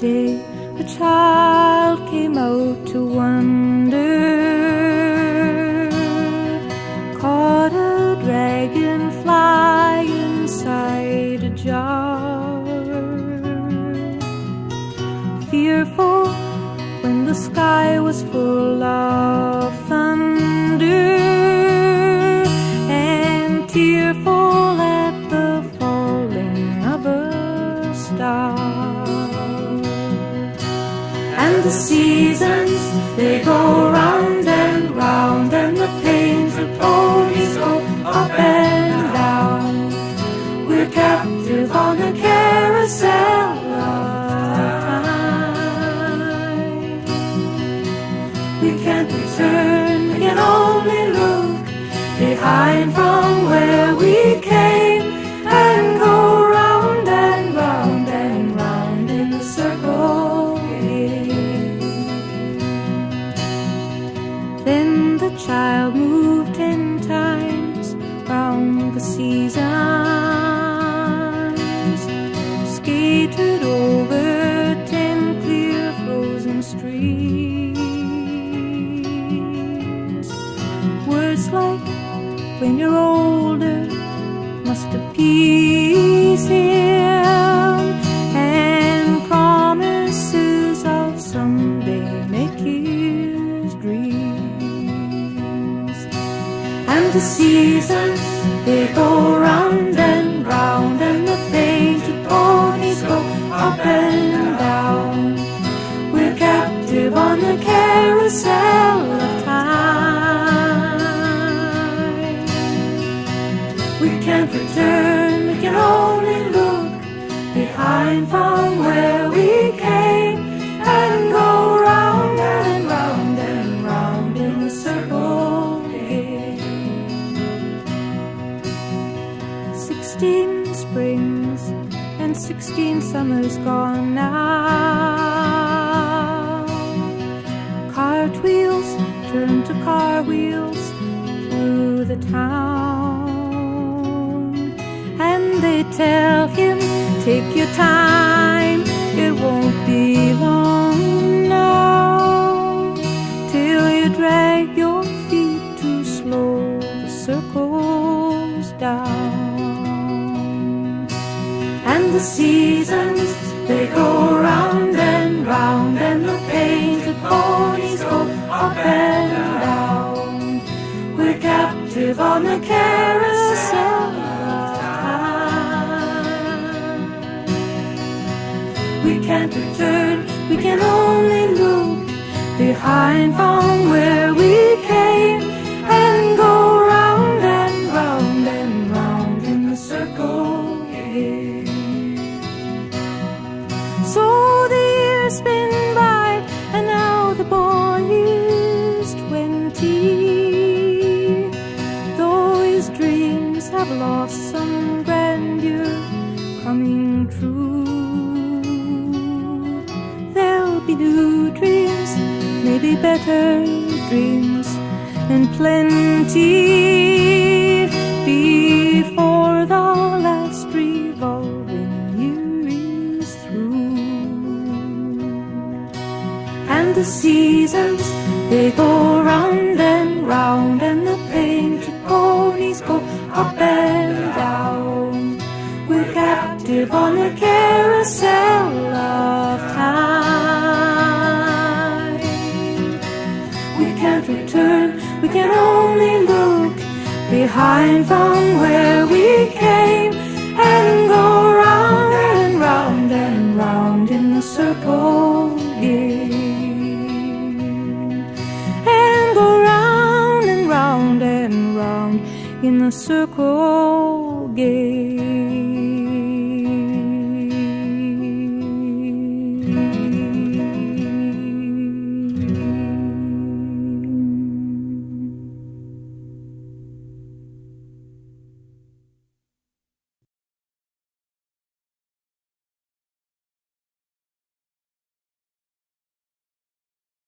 Yesterday, a child came out to wander, caught a dragonfly inside a jar. Fearful when the sky was full of And the seasons, they go round and round, and the pains of ponies go up and down. We're captive on a carousel of time. We can't return, we can only look behind seasons, skated over ten clear frozen streams. Words like when you're older must appease him, seasons they go round and round, and the painted ponies go up and down. We're captive on the carousel of time. We can't return, we can only look sixteen summers gone now. Cartwheels turn to car wheels through the town. And they tell him, take your time, it won't be long now. Till you drag your feet to slow, the circles down. The seasons, they go round and round, and the painted ponies go up and down. We're captive on the carousel of time. We can't return, we can only look behind from where we came have lost some grandeur coming true, there'll be new dreams, maybe better dreams, and plenty before the last revolving year is through. And the seasons, they go round and round, on the carousel of time. We can't return, we can only look behind from where we came and go round and round and round in the circle again. And go round and round and round in the circle game.